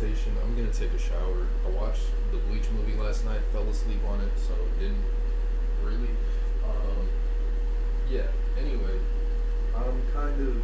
meditation. I'm gonna take a shower. I watched the Bleach movie last night. Fell asleep on it, so didn't really. Um, yeah. Anyway, I'm kind of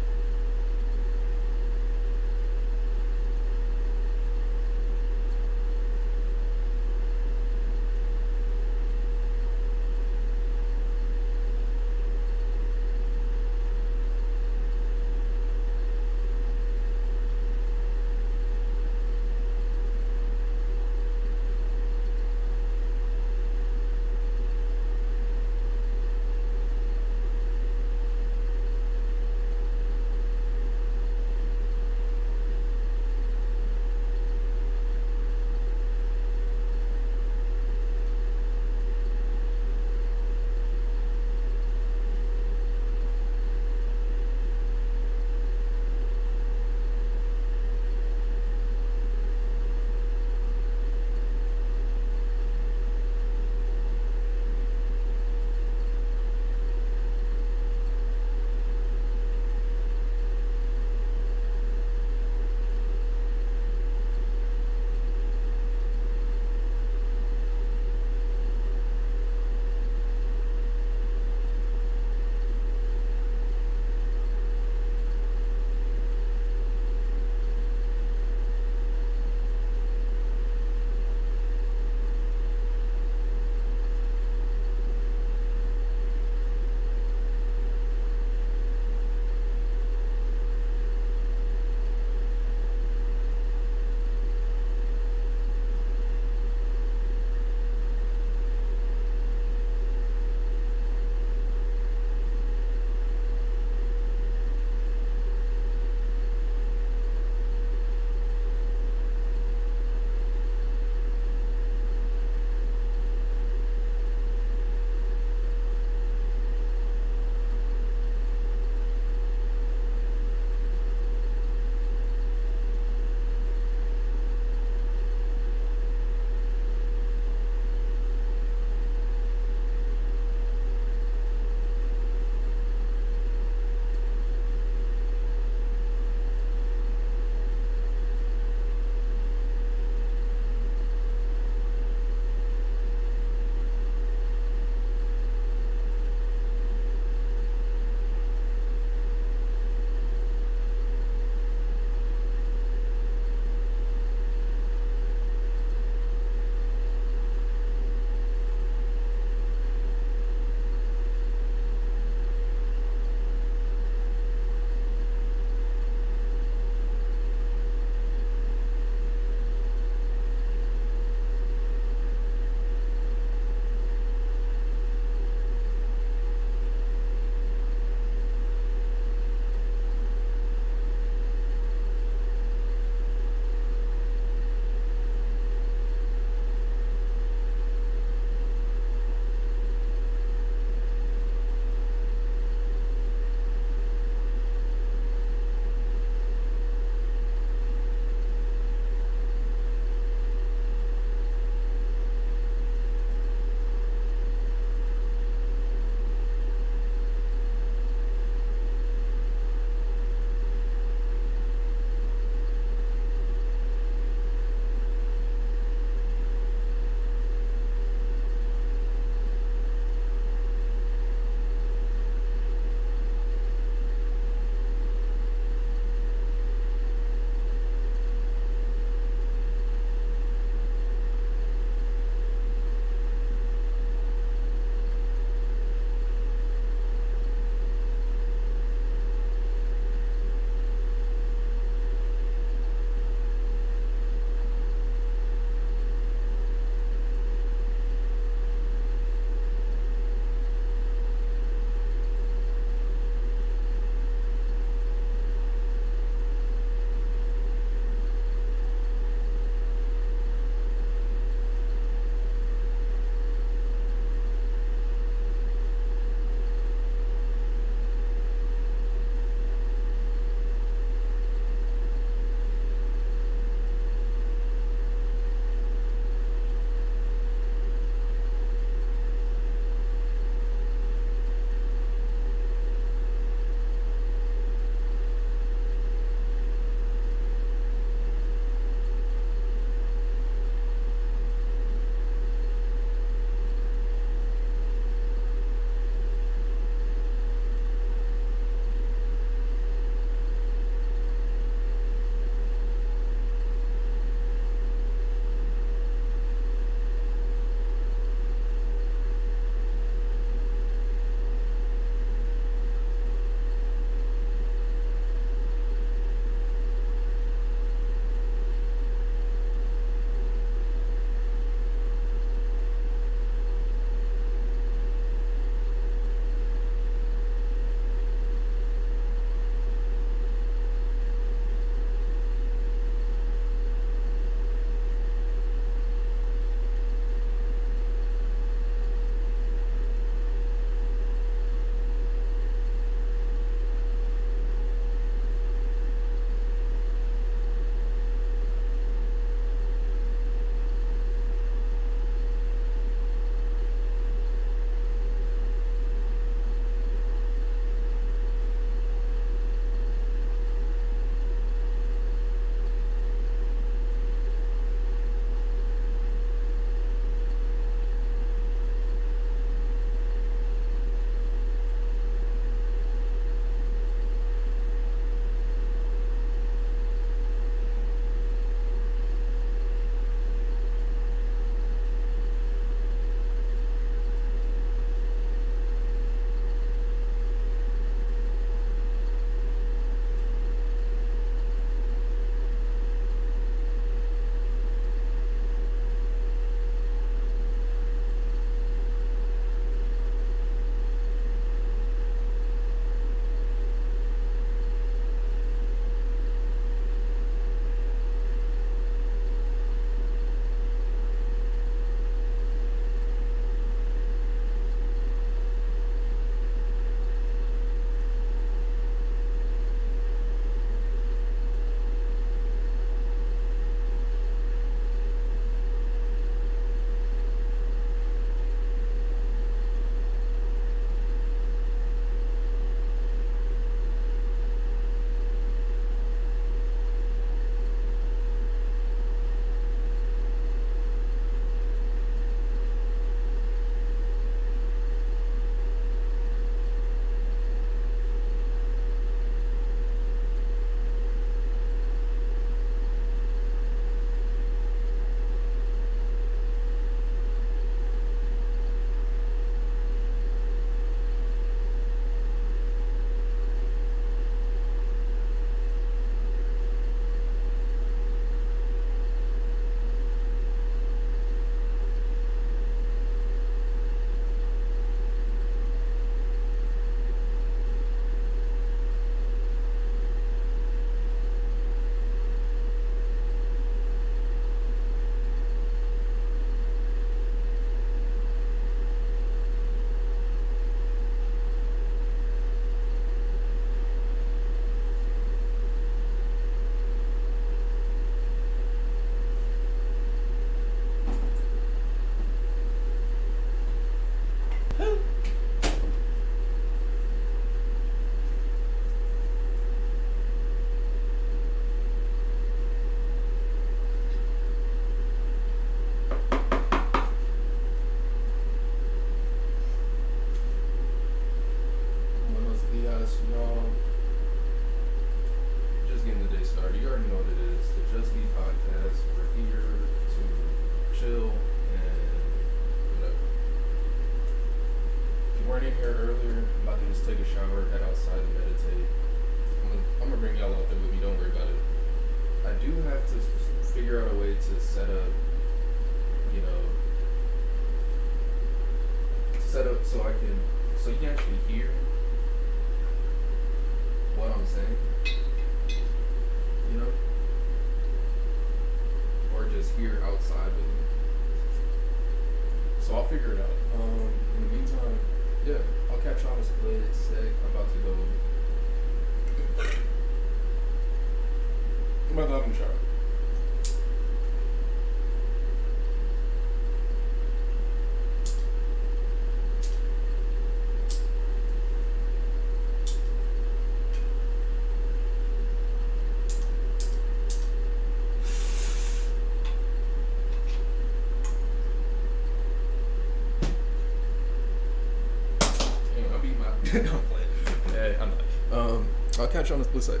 no, I'm playing. Yeah, I'm not. Um, I'll catch you on the flip side.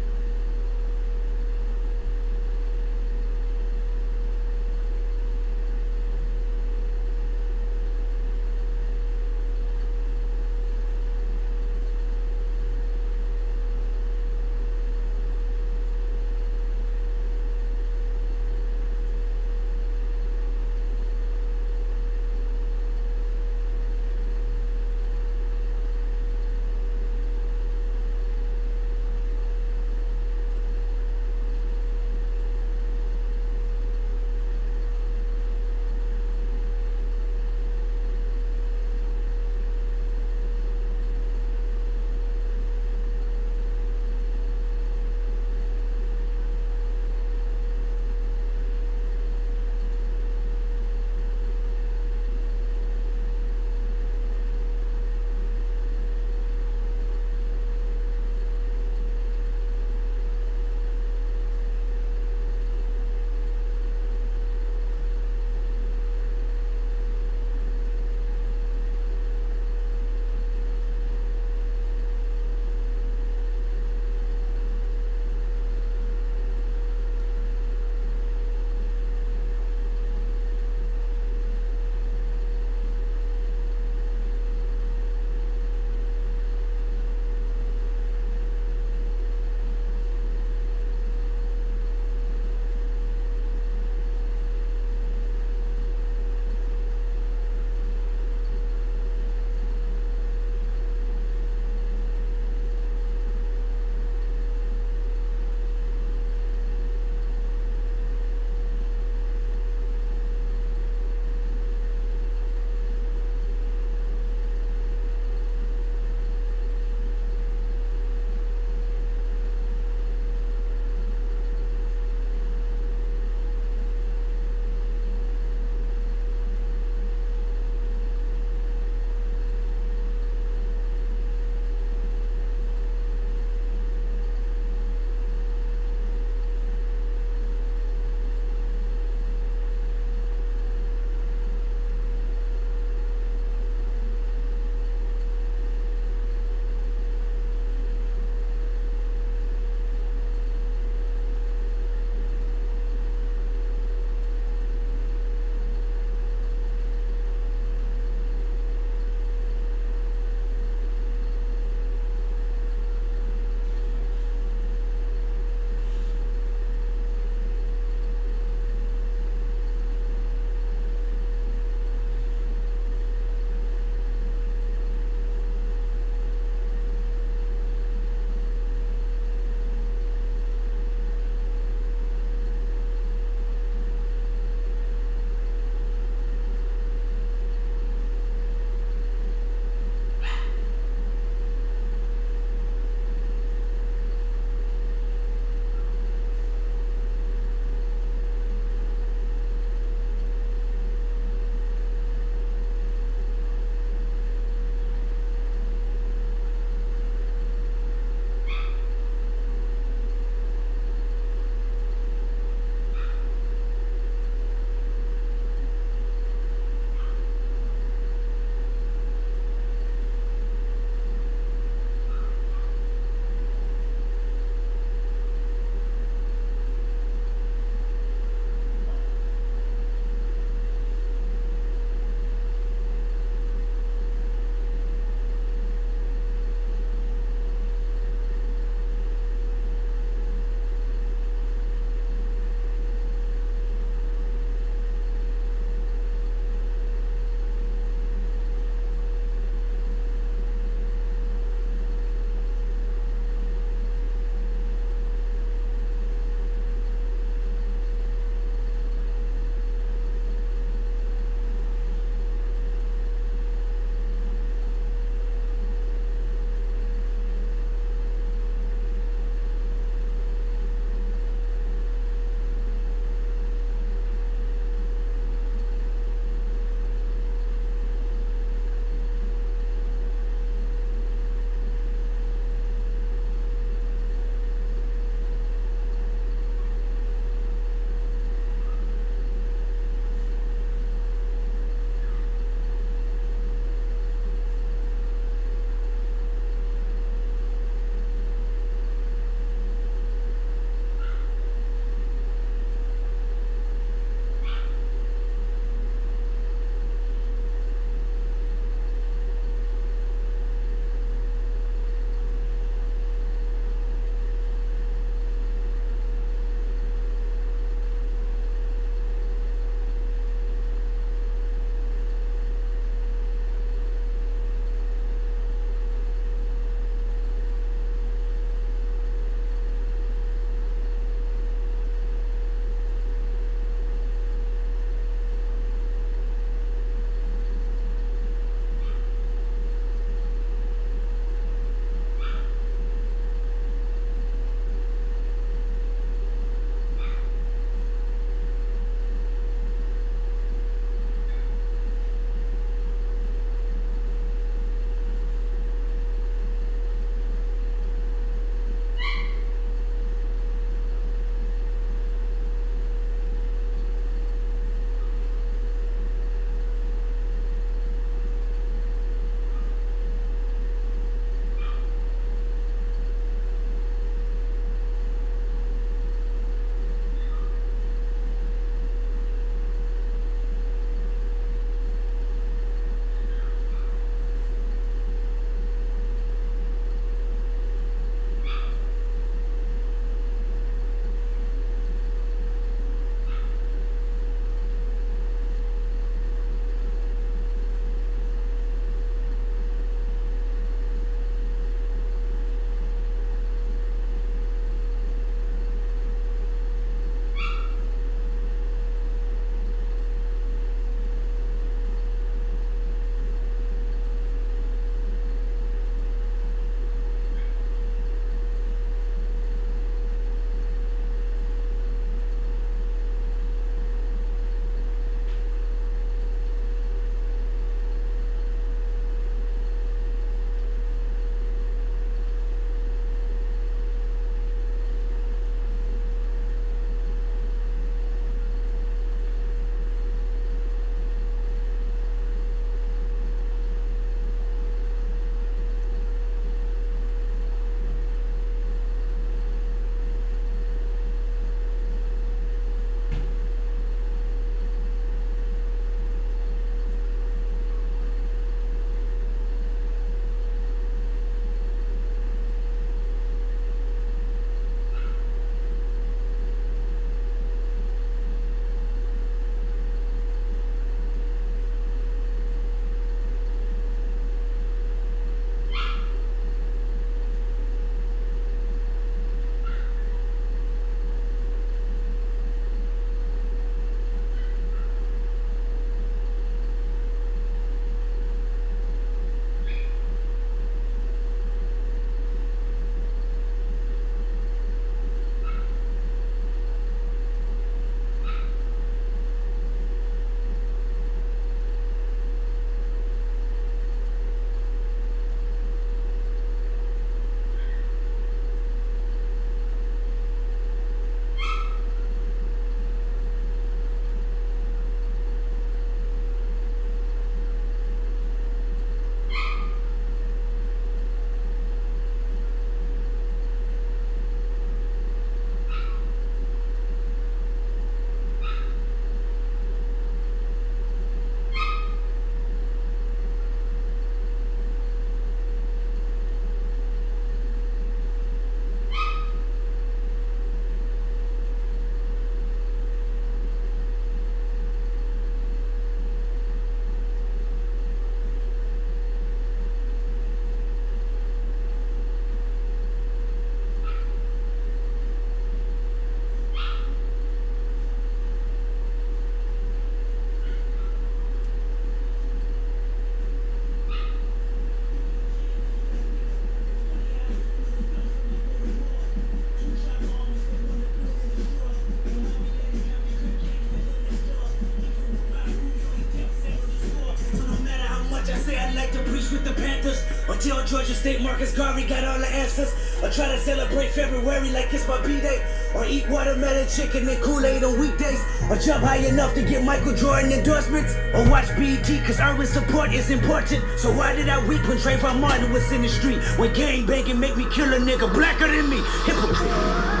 With the Panthers. Until Georgia State Marcus Garvey got all the answers. Or try to celebrate February like it's my B-Day. Or eat watermelon chicken and Kool-Aid on weekdays. Or jump high enough to get Michael Jordan endorsements. Or watch BET cause urban support is important. So why did I weep when Trayvon Martin was in the street? When gang banging make me kill a nigga blacker than me. Hypocrite.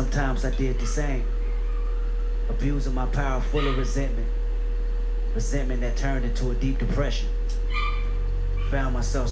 Sometimes I did the same, abusing my power full of resentment. Resentment that turned into a deep depression. Found myself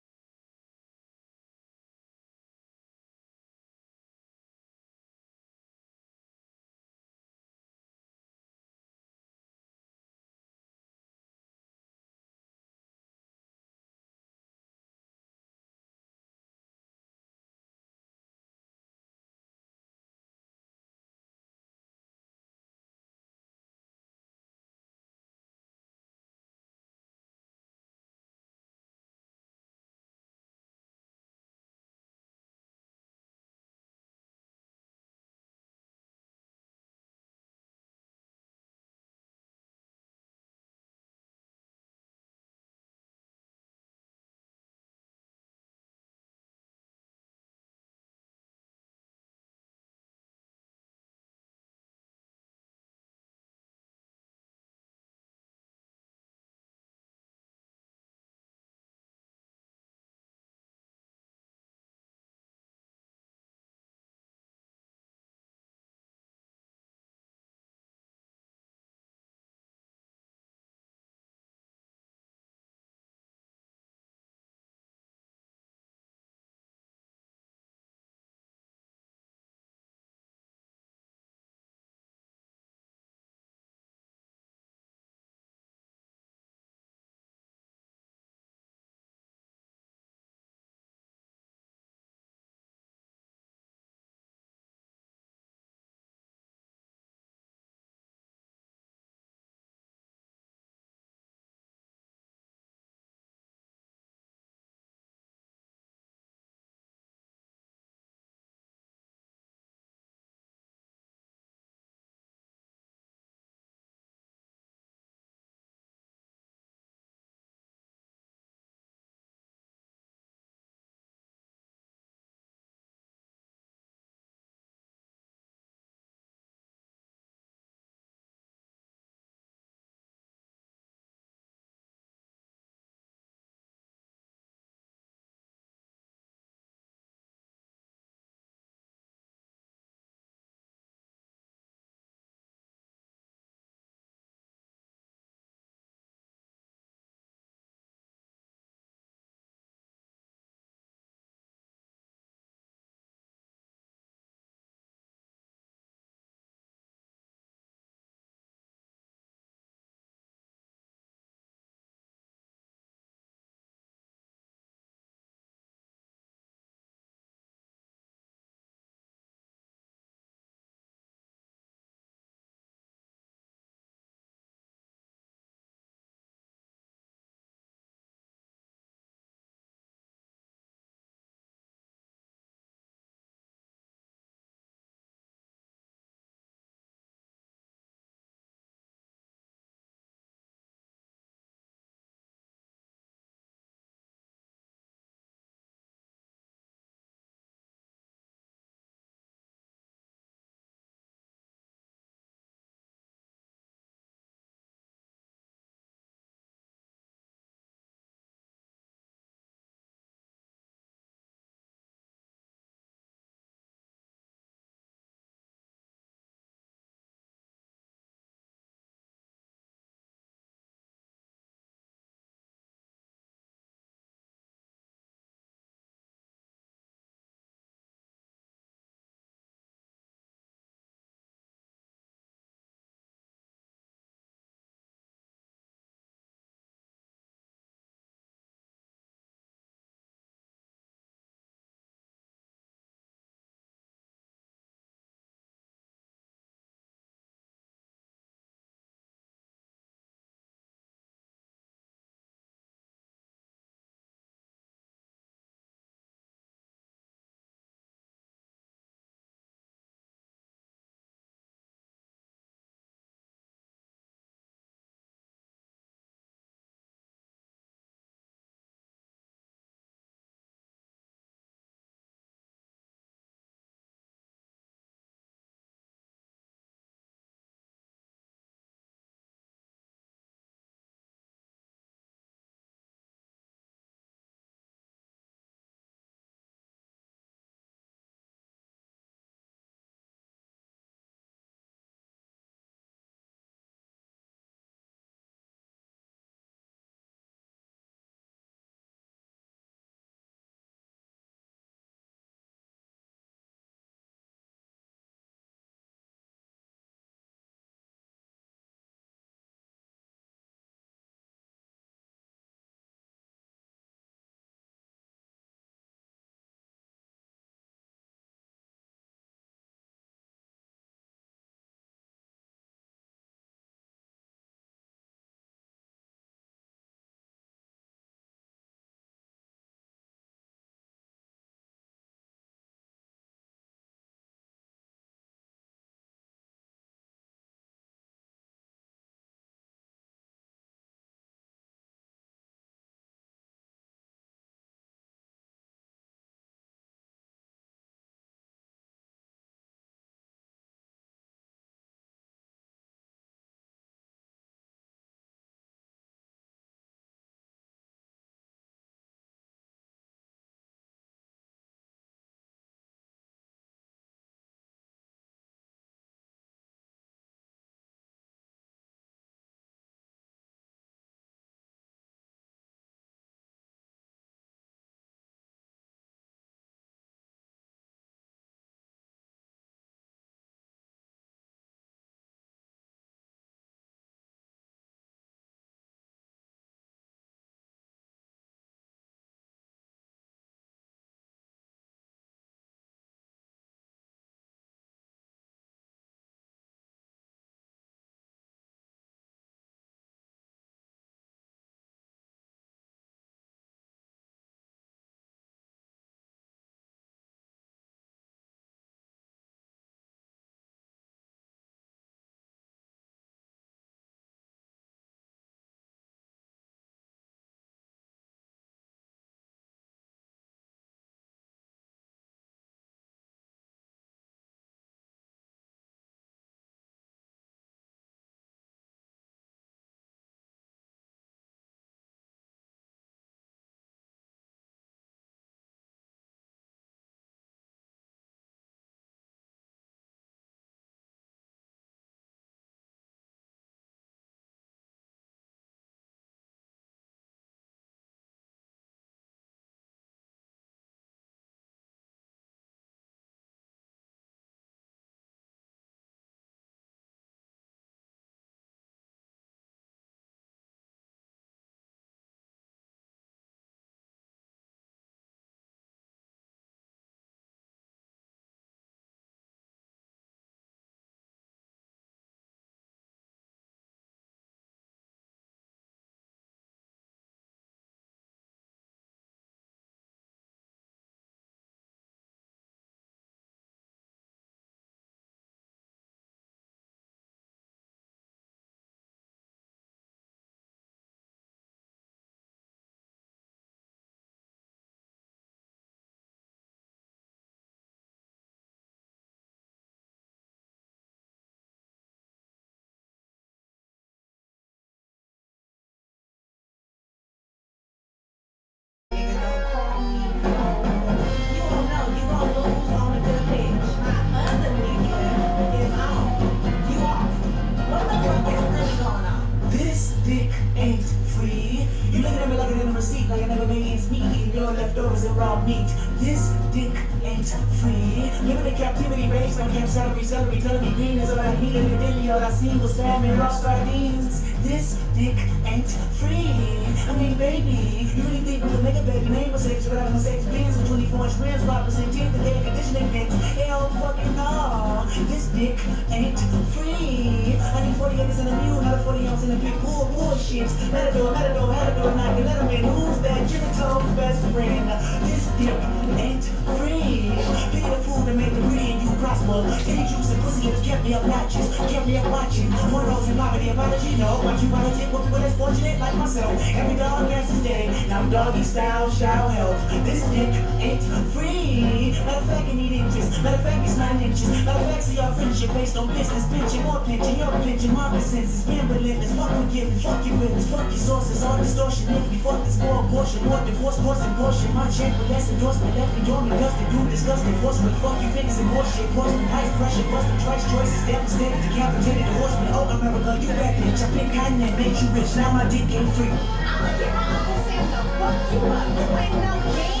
business, bitching, more pitching, your pitching, my consensus, ambivalence, fuck forgiveness, fuck your feelings, fuck your sources, all distortion, if you fuck this more abortion, more divorce, portion, portion, my chamber, less endorsement, left me dormant, dusted, you disgusting, but fuck you fingers and bullshit, porcelain, ice pressure, busted, twice. Choices, devastated, decapitated, the horseman, oh America, you back bitch, I pick cotton that made you rich, now my dick ain't free. I'ma get my Uncle Sam to fuck you up, you ain't no game.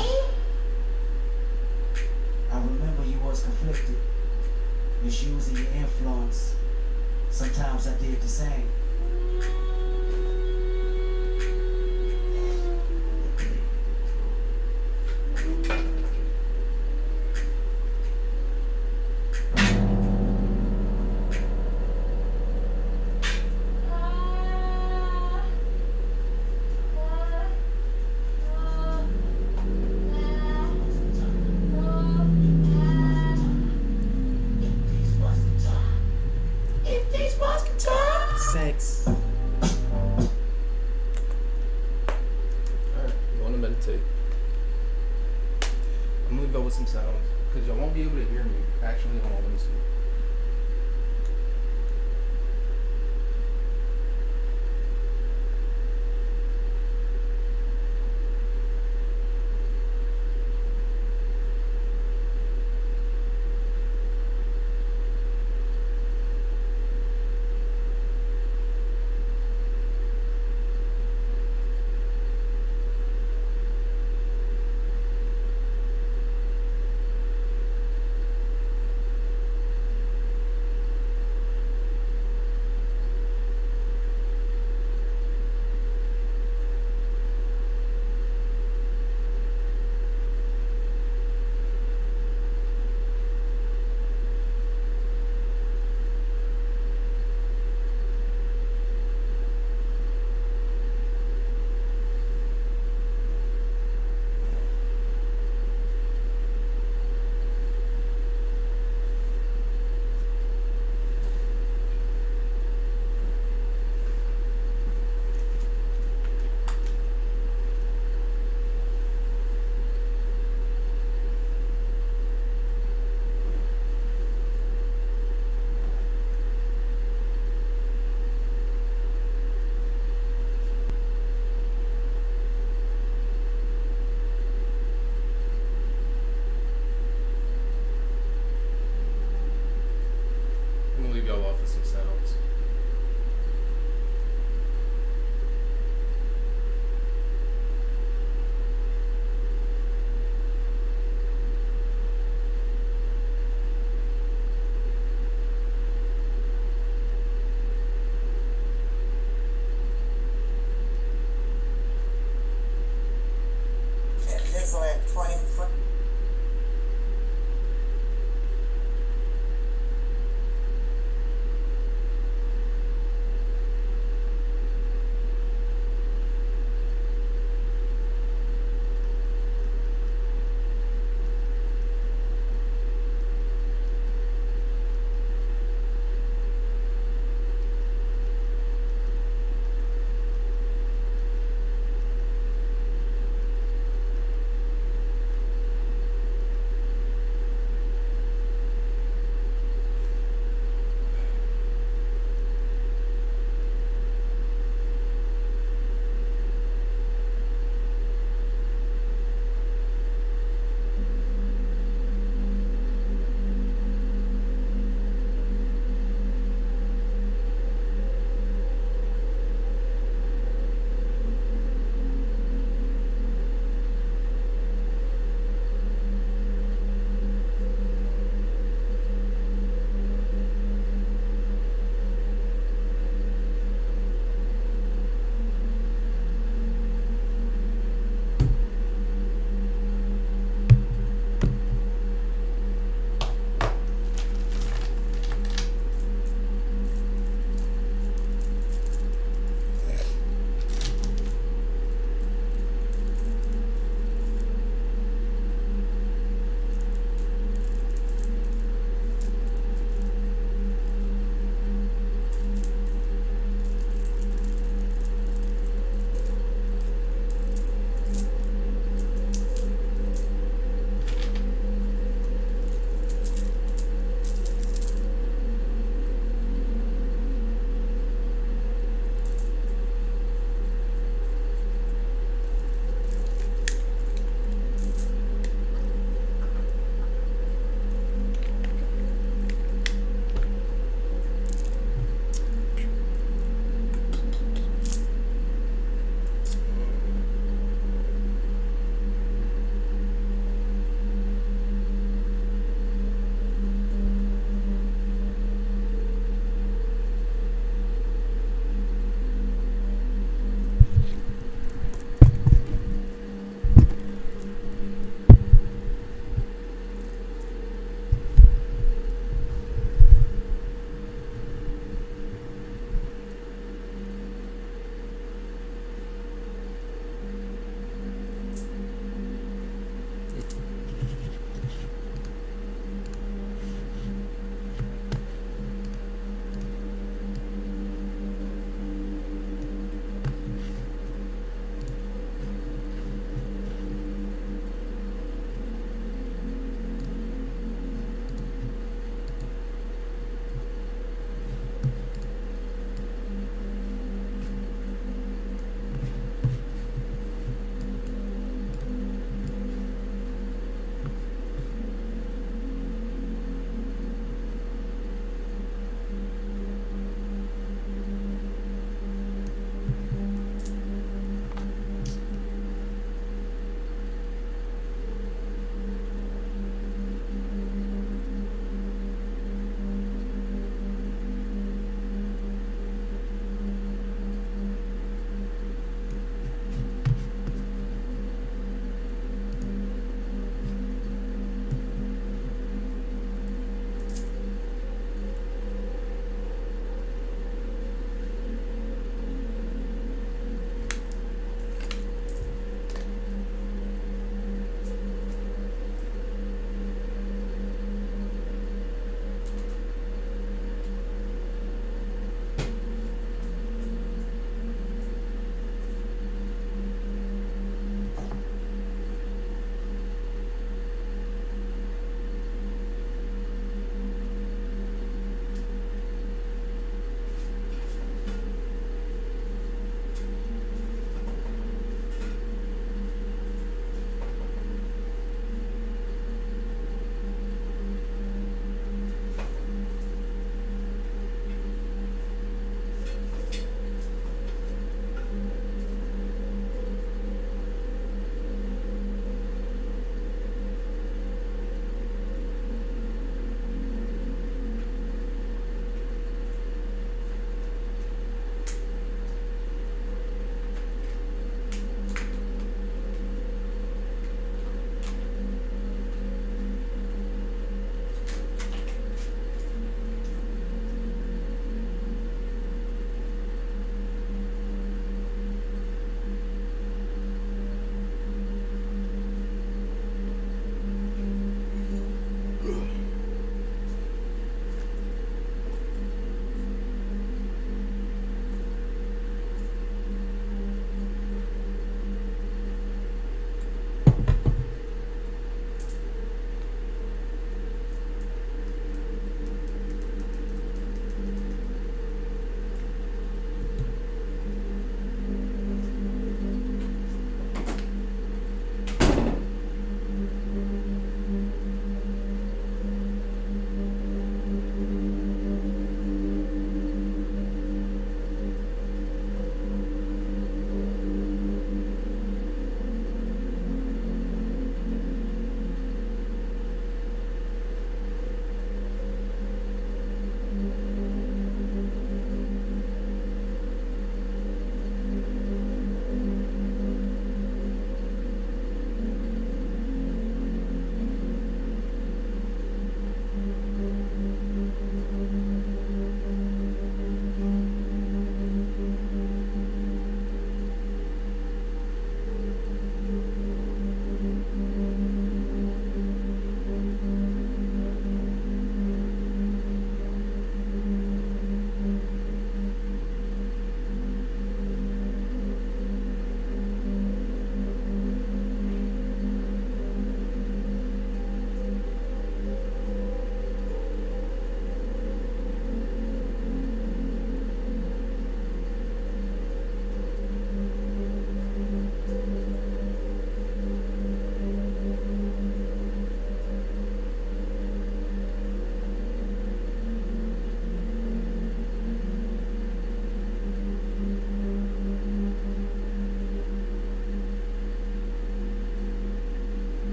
using your influence. Sometimes I did the same.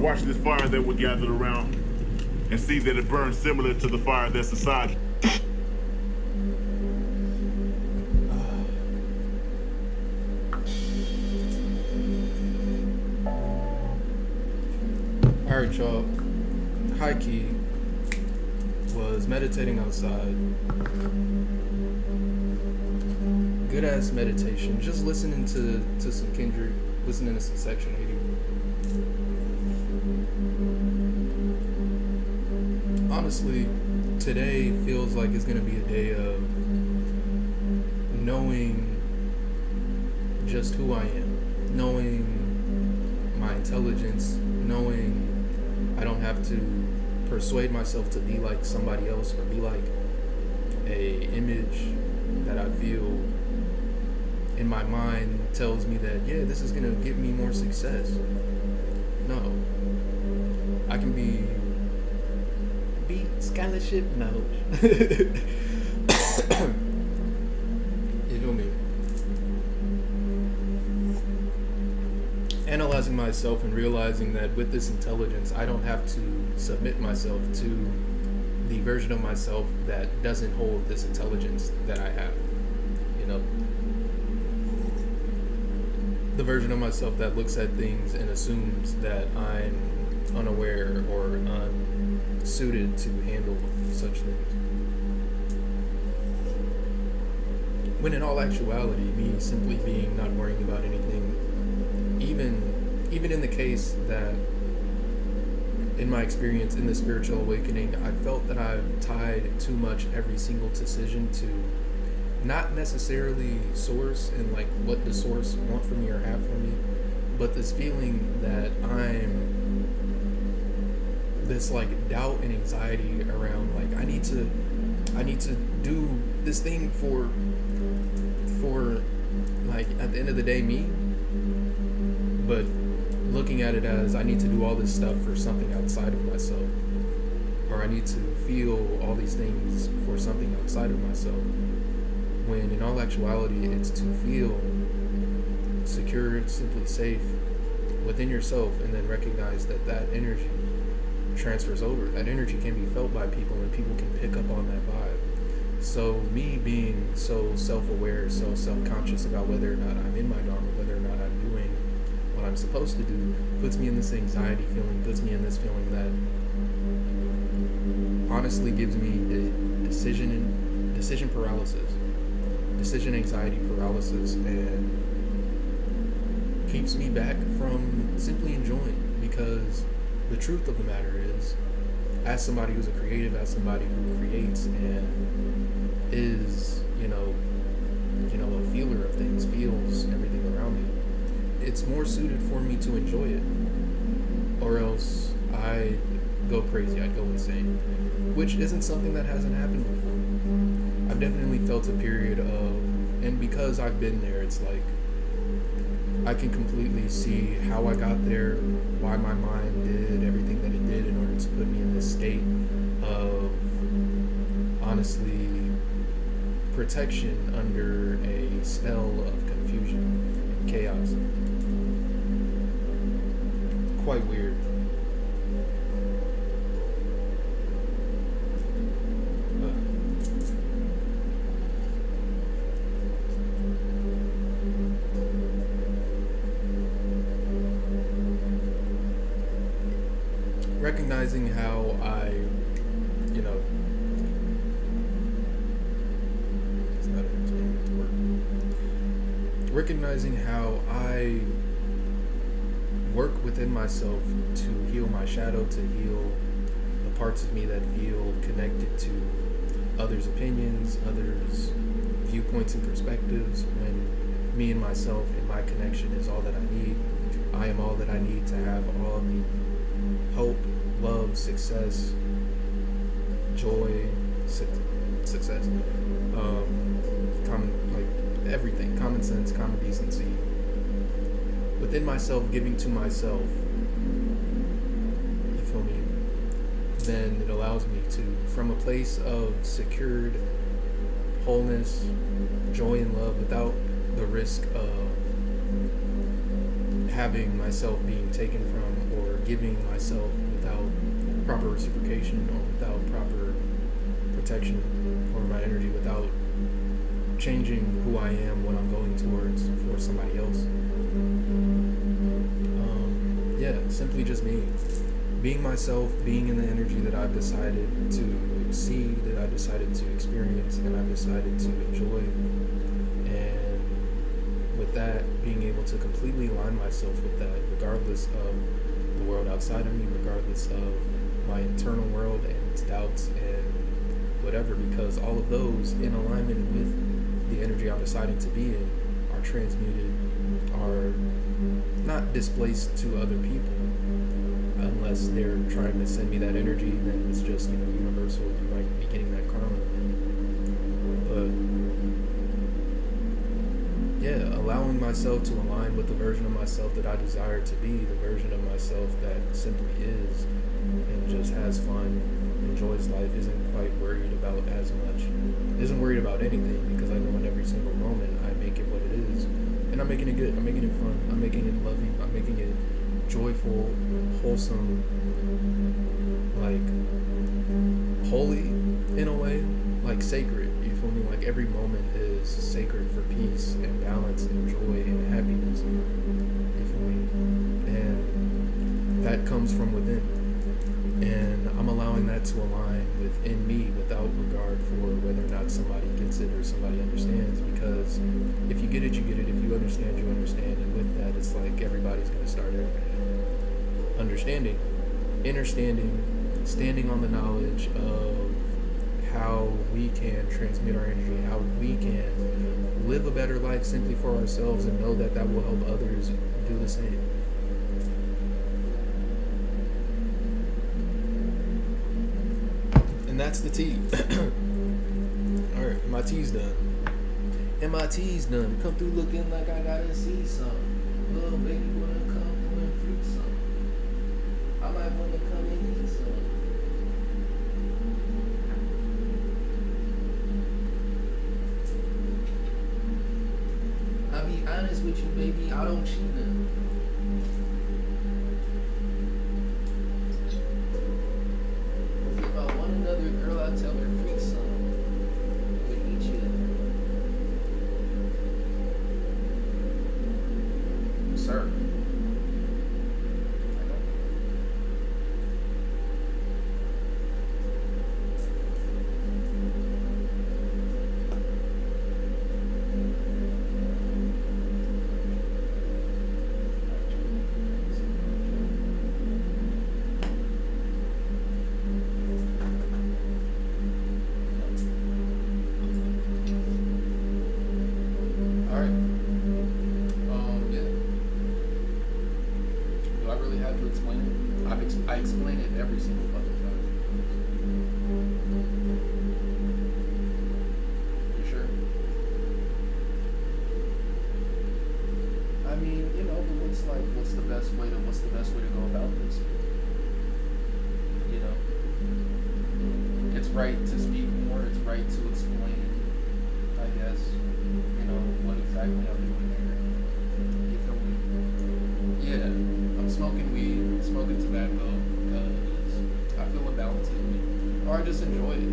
Watch this fire that we're gathered around and see that it burns similar to the fire that's inside. All right, y'all. High key was meditating outside. Good ass meditation. Just listening to to some Kendrick, listening to some Section 80. Honestly, today feels like it's gonna be a day of knowing just who I am, knowing my intelligence, knowing I don't have to persuade myself to be like somebody else or be like a image that I feel in my mind tells me that yeah this is gonna give me more success. No. I can be beat scholarship no. you feel me? analyzing myself and realizing that with this intelligence, I don't have to submit myself to the version of myself that doesn't hold this intelligence that I have. You know, the version of myself that looks at things and assumes that I'm unaware or unsuited to handle such things. When in all actuality, me simply being not worrying about anything even even in the case that in my experience in the spiritual awakening i felt that i've tied too much every single decision to not necessarily source and like what the source want from me or have for me but this feeling that i'm this like doubt and anxiety need to i need to do this thing for for like at the end of the day me but looking at it as I need to do all this stuff for something outside of myself, or I need to feel all these things for something outside of myself. When in all actuality, it's to feel secure, simply safe within yourself, and then recognize that that energy transfers over. That energy can be felt by people, and people can pick up on that vibe. So, me being so self aware, so self conscious about whether or not I'm in my Dharma, whether or not I'm doing what I'm supposed to do puts me in this anxiety feeling, puts me in this feeling that honestly gives me de- decision decision paralysis, decision anxiety paralysis, and keeps me back from simply enjoying. Because the truth of the matter as somebody who's a creative, as somebody who creates and is, you know, you know, a feeler of things, feels everything around me it's more suited for me to enjoy it. Or else I go crazy, I'd go insane. Which isn't something that hasn't happened before. I've definitely felt a period of, and because I've been there, it's like I can completely see how I got there, why my mind did everything that it did in order to put me in state of honestly protection under a spell of confusion and chaos quite weird. Recognizing how I, you know, recognizing how I work within myself to heal my shadow, to heal the parts of me that feel connected to others' opinions, others' viewpoints and perspectives. When me and myself and my connection is all that I need, I am all that I need to have all the hope, love, success, joy, su- success, um, common like everything, common sense, common decency, within myself giving to myself, you feel me? Then it allows me to, from a place of secured wholeness, joy, and love, without the risk of having myself being taken from or giving myself proper reciprocation or without proper protection or my energy without changing who I am, what I'm going towards for somebody else. Um, yeah, simply just me. Being myself, being in the energy that I've decided to see, that I decided to experience, and I decided to enjoy. And with that, being able to completely align myself with that, regardless of the world outside of me, regardless of my internal world and doubts and whatever, because all of those in alignment with the energy I'm deciding to be in are transmuted, are not displaced to other people. Unless they're trying to send me that energy, then it's just, you know, universal. You might be getting that karma. But yeah, allowing myself to align with the version of myself that I desire to be, the version of myself that simply is just has fun, enjoys life, isn't quite worried about as much, isn't worried about anything because I know in every single moment I make it what it is. And I'm making it good, I'm making it fun, I'm making it loving, I'm making it joyful, wholesome, like holy in a way, like sacred. You feel me? Like every moment is understanding, standing on the knowledge of how we can transmit our energy, how we can live a better life simply for ourselves and know that that will help others do the same. And that's the tea. All right, my tea's done. And my tea's done. Come through looking like I gotta see some. Little baby wanna come and fruit some. I might wanna come and eat some. I'll be honest with you, baby. I don't cheat now. Just enjoy it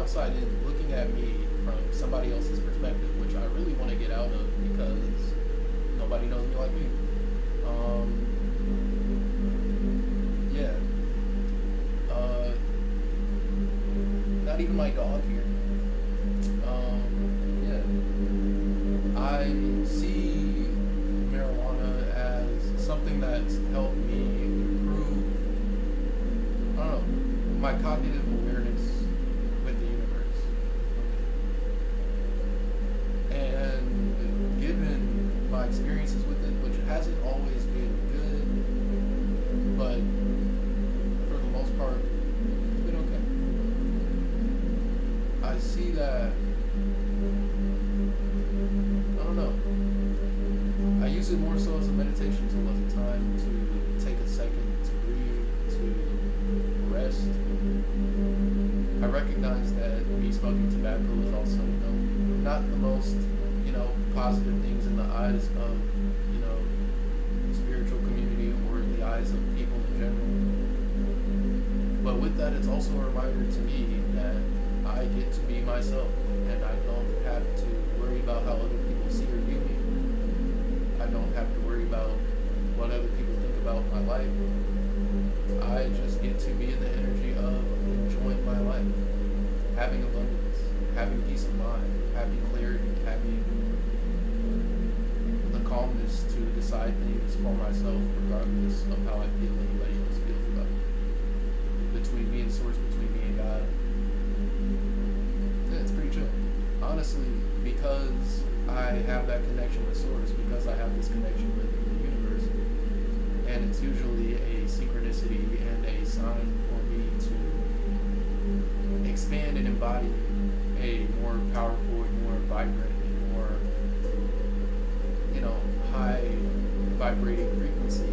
outside in looking at me from somebody else's perspective which I really want to get out of because nobody knows me like me. Um yeah. Uh not even my dog here that, it's also a reminder to me that I get to be myself and I don't have to worry about how other people see or view me. I don't have to worry about what other people think about my life. I just get to be in the energy of enjoying my life, having abundance, having peace of mind, having clarity, having the calmness to decide things for myself regardless of how I feel Honestly, because I have that connection with source, because I have this connection with the universe, and it's usually a synchronicity and a sign for me to expand and embody a more powerful more vibrant more you know high vibrating frequency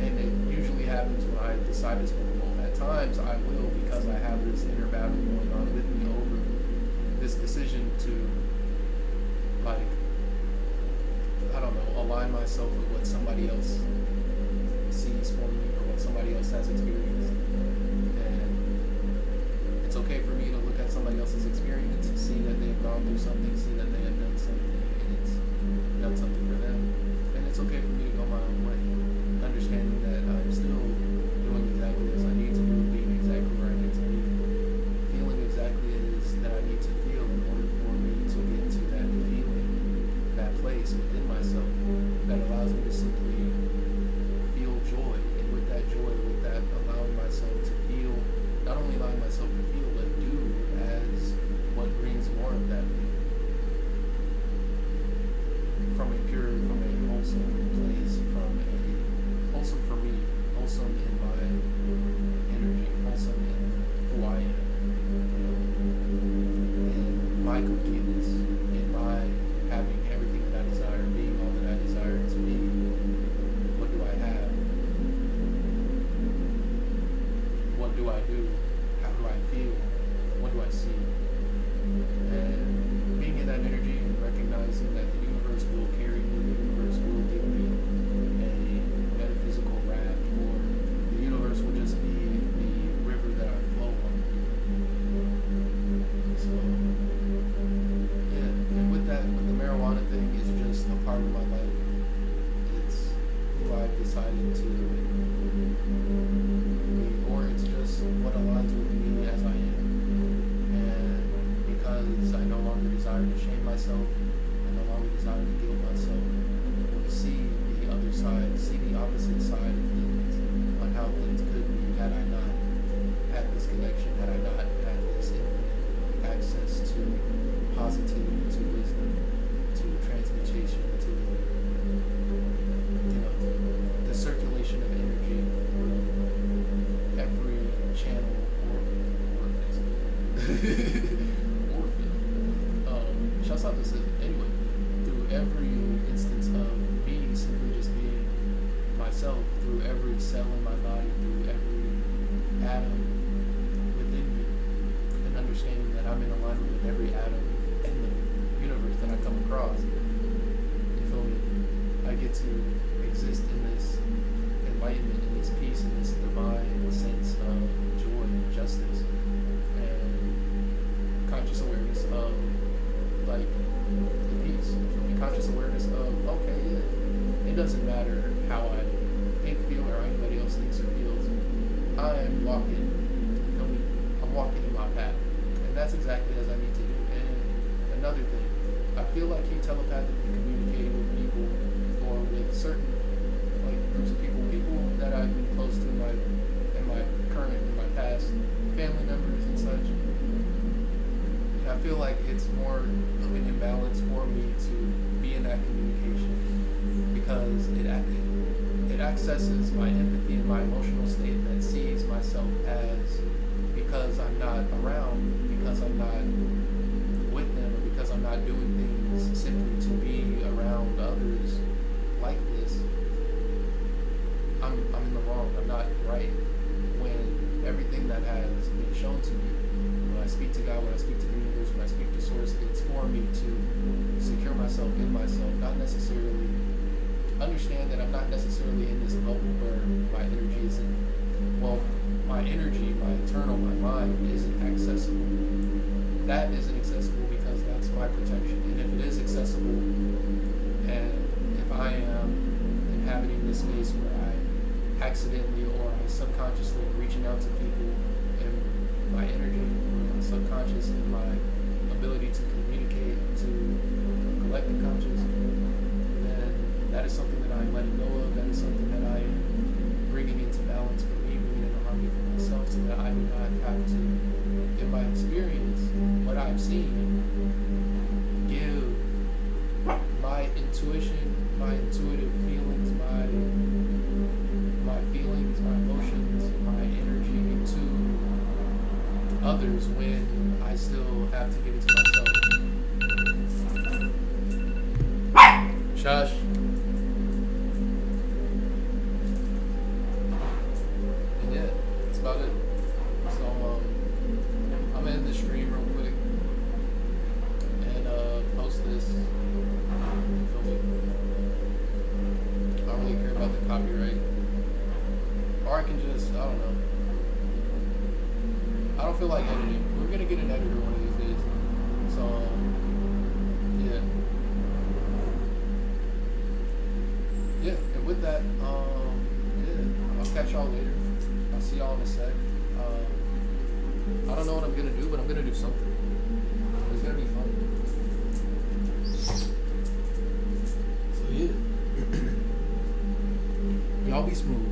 and it usually happens when I decide to bowl. At times I will because I have this inner battle going on with me over this decision to like I don't know, align myself with what somebody else sees for me or what somebody else has experienced. And it's okay for me to look at somebody else's experience, see that they've gone through something, see that they have done something, and it's done something for them. And it's okay desire to shame myself, I no longer desire to guilt myself, or to see the other side, see the opposite side of things, on how things could be had I not had this connection, had I not had this infinite access to positivity, to So